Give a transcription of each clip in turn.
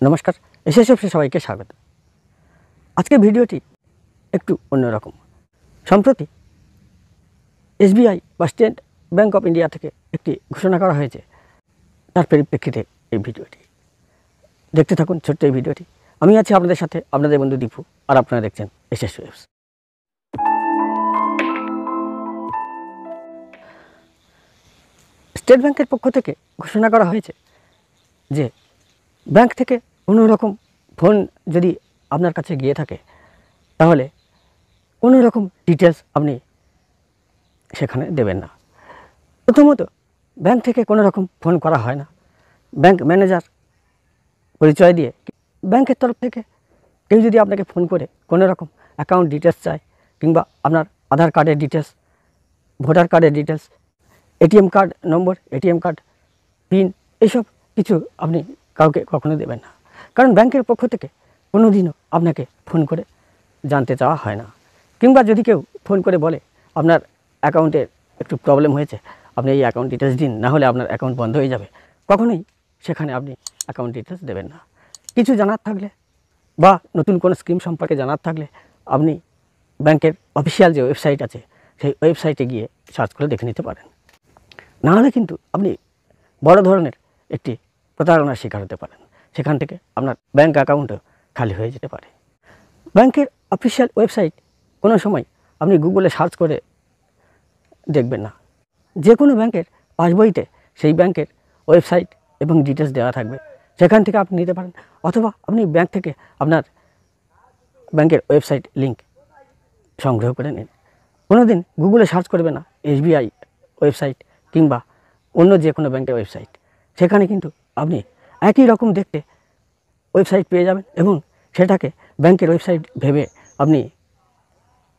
নমস্কার এসএসএফ সবাইকে স্বাগত। আজকের ভিডিওটি একটু অন্যরকম। সম্প্রতি এসবিআই বা স্টেট ব্যাঙ্ক অফ ইন্ডিয়া থেকে একটি ঘোষণা করা হয়েছে। তার পরিপ্রেক্ষিতে এই ভিডিওটি। দেখতে থাকুন ছোট্ট এই ভিডিওটি। আমি আছি আপনাদের সাথে, আপনাদের বন্ধু দীপু, আর আপনারা দেখছেন এসএসএফ স্টেট ব্যাংকের পক্ষ থেকে ঘোষণা করা হয়েছে যে ব্যাংক থেকে কোনো রকম ফোন যদি আপনার কাছে গিয়ে থাকে, তাহলে কোনো রকম ডিটেলস আপনি সেখানে দেবেন না। প্রথমত, ব্যাংক থেকে কোনো রকম ফোন করা হয় না। ব্যাংক ম্যানেজার পরিচয় দিয়ে ব্যাংকের তরফ থেকে কেউ যদি আপনাকে ফোন করে কোনো রকম অ্যাকাউন্ট ডিটেলস চায়, কিংবা আপনার আধার কার্ডের ডিটেলস ভোটার কার্ডের details ATM card number ATM card PIN এইসব কিছু আপনি কাউকে কখনো দেবেন না। কারণ ব্যাংকের পক্ষ থেকে কোনো দিনও আপনাকে ফোন করে জানতে চাওয়া হয় না। কিংবা যদি কেউ ফোন করে বলে, আপনার অ্যাকাউন্টে একটু প্রবলেম হয়েছে, আপনি এই অ্যাকাউন্ট ডিটেলস দিন, না হলে আপনার অ্যাকাউন্ট বন্ধ হয়ে যাবে। কখনোই সেখানে আপনি অ্যাকাউন্ট ডিটেলস দেবেন না। কিছু জানার থাকলে বা নতুন কোনো স্কিম সম্পর্কে জানার থাকলে আপনি ব্যাংকের অফিসিয়াল যে ওয়েবসাইট আছে, সেই ওয়েবসাইটে গিয়ে সার্চ করে দেখে নিতে পারেন। নাহলে কিন্তু আপনি বড় ধরনের একটি প্রতারণার শিকার হতে পারেন। সেখান থেকে আপনার ব্যাঙ্ক অ্যাকাউন্টও খালি হয়ে যেতে পারে। ব্যাংকের অফিসিয়াল ওয়েবসাইট কোনো সময় আপনি গুগলে সার্চ করে দেখবেন না। যে কোনো ব্যাংকের পাসবইতে সেই ব্যাংকের ওয়েবসাইট এবং ডিটেলস দেওয়া থাকবে। সেখান থেকে আপনি নিতে পারেন অথবা আপনি ব্যাংক থেকে আপনার ব্যাংকের ওয়েবসাইট লিংক সংগ্রহ করে নিন। কোনো দিন গুগলে সার্চ করবে না এসবিআই ওয়েবসাইট কিংবা অন্য যে কোনো ব্যাংকের ওয়েবসাইট। সেখানে কিন্তু আপনি একই রকম দেখতে ওয়েবসাইট পেয়ে যাবেন এবং সেটাকে ব্যাংকের ওয়েবসাইট ভেবে আপনি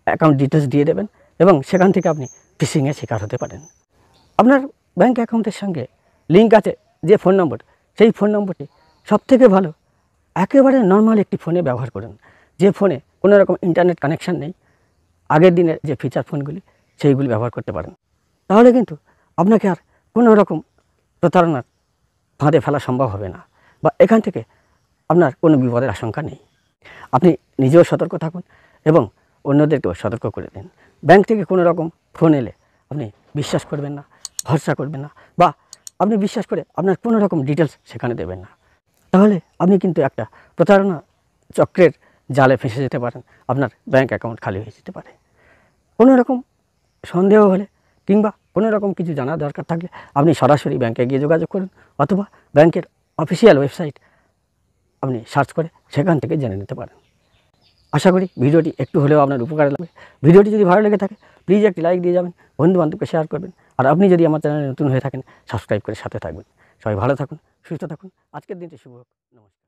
অ্যাকাউন্ট ডিটেলস দিয়ে দেবেন এবং সেখান থেকে আপনি ফিশিংয়ের শিকার হতে পারেন। আপনার ব্যাংক অ্যাকাউন্টের সঙ্গে লিঙ্ক আছে যে ফোন নম্বর সেই ফোন নম্বরটি সবথেকে ভালো, একেবারে নর্মাল একটি ফোনে ব্যবহার করুন। যে ফোনে কোনো রকম ইন্টারনেট কানেকশান নেই, আগের দিনের যে ফিচার ফোনগুলি সেইগুলি ব্যবহার করতে পারেন। তাহলে কিন্তু আপনাকে আর কোনো রকম প্রতারণার ফাঁদে ফেলা সম্ভব হবে না। বা এখান থেকে আপনার কোনো বিপদের আশঙ্কা নেই। আপনি নিজেও সতর্ক থাকুন এবং অন্যদেরকেও সতর্ক করে দিন। ব্যাংক থেকে কোনো রকম ফোন এলে আপনি বিশ্বাস করবেন না, ভরসা করবেন না বা আপনি বিশ্বাস করে আপনার কোনো রকম ডিটেলস সেখানে দেবেন না। তাহলে আপনি কিন্তু একটা প্রতারণা চক্রের জালে ফেঁসে যেতে পারেন, আপনার ব্যাংক অ্যাকাউন্ট খালি হয়ে যেতে পারে। কোনো রকম সন্দেহ হলে কিংবা কোনো রকম কিছু জানার দরকার থাকলে আপনি সরাসরি ব্যাংকে গিয়ে যোগাযোগ করুন অথবা ব্যাংকের অফিসিয়াল ওয়েবসাইট আপনি সার্চ করে সেখান থেকে জেনে নিতে পারেন। আশা করি ভিডিওটি একটু হলেও আপনার উপকারে লাগবে। ভিডিওটি যদি ভালো লেগে থাকে প্লিজ একটি লাইক দিয়ে যাবেন বন্ধু বান্ধবকে শেয়ার করবেন, আর আপনি যদি আমার চ্যানেলে নতুন হয়ে থাকেন সাবস্ক্রাইব করে সাথে থাকবেন। সবাই ভালো থাকুন, সুস্থ থাকুন। আজকের দিনটি শুভ হোক। নমস্কার।